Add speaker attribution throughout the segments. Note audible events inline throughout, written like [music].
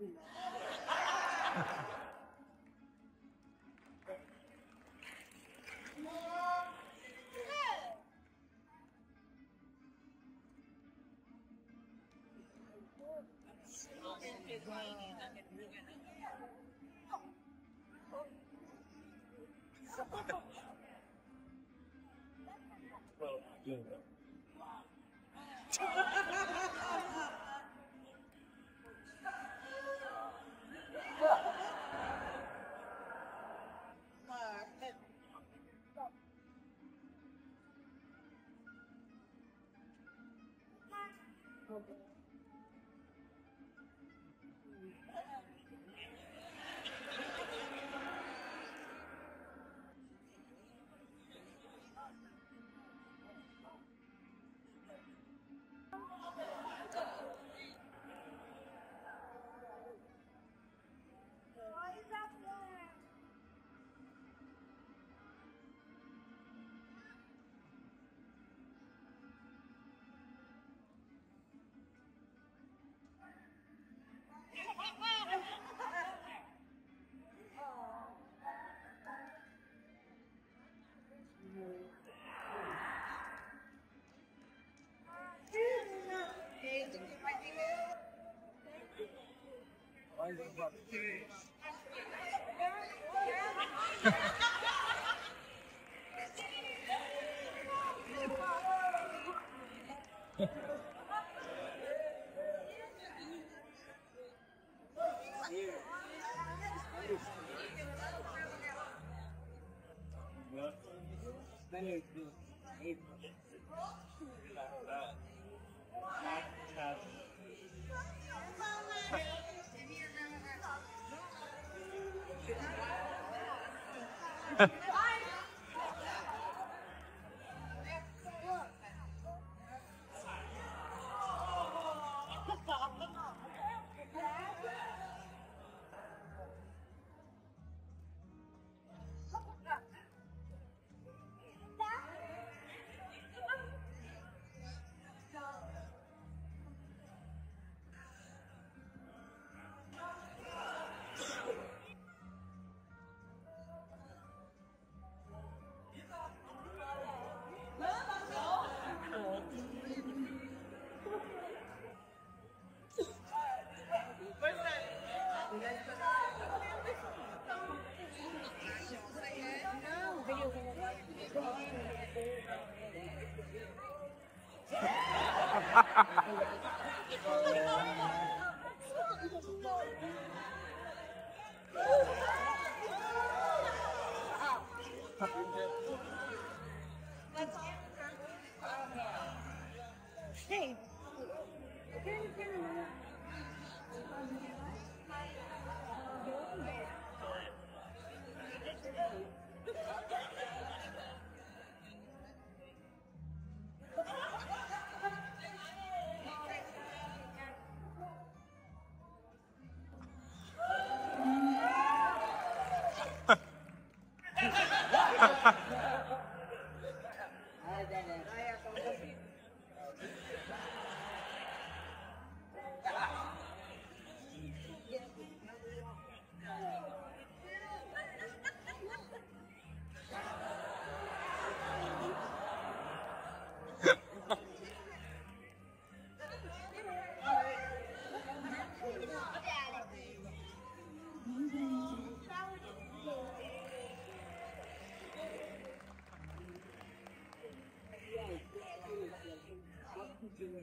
Speaker 1: well, doing. Hey.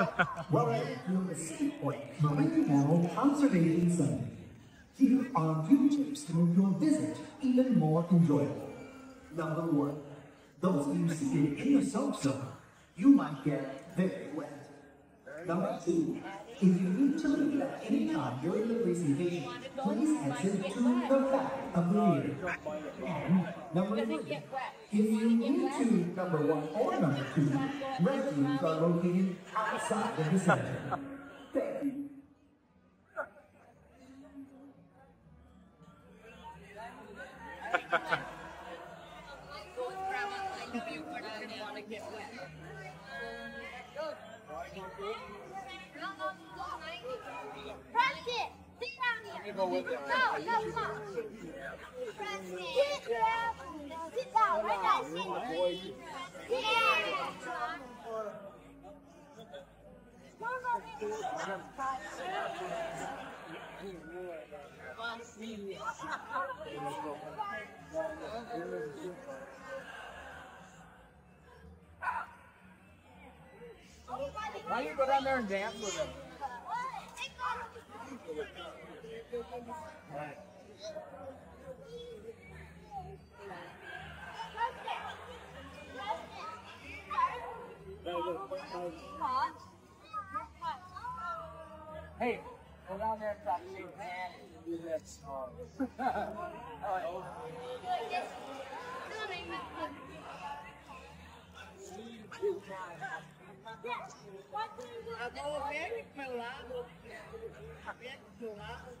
Speaker 2: Welcome to the Escape Point Marine Mammal Conservation Center. Here are a few tips to make your visit even more enjoyable. Number one, those of you seated in the soak zone, you might get very wet. Number two, if you need to leave at any time during the presentation, please exit to the back of the. And number three, if you need to number one or number two, restrooms are located outside of the center.
Speaker 1: Why don't you go down there and dance with him? Hey, go down there and talk to shake man. and do that song. [laughs] All right. Agora vem pelado, vem pelado.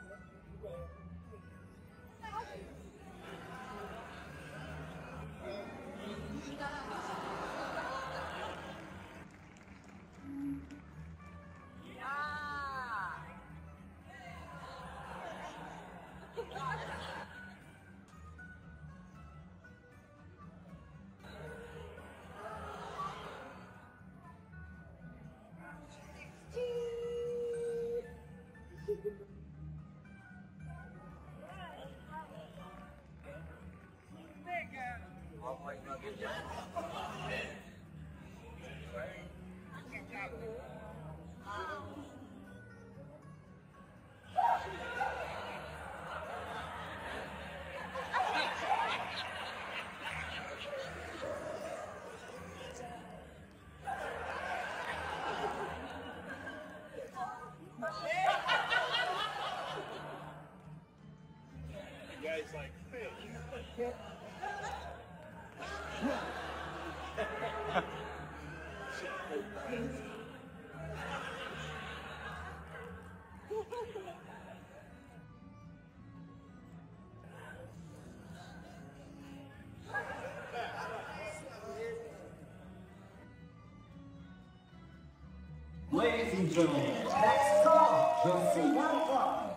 Speaker 3: guy's like,
Speaker 2: Ladies and gentlemen, next the C1 Club.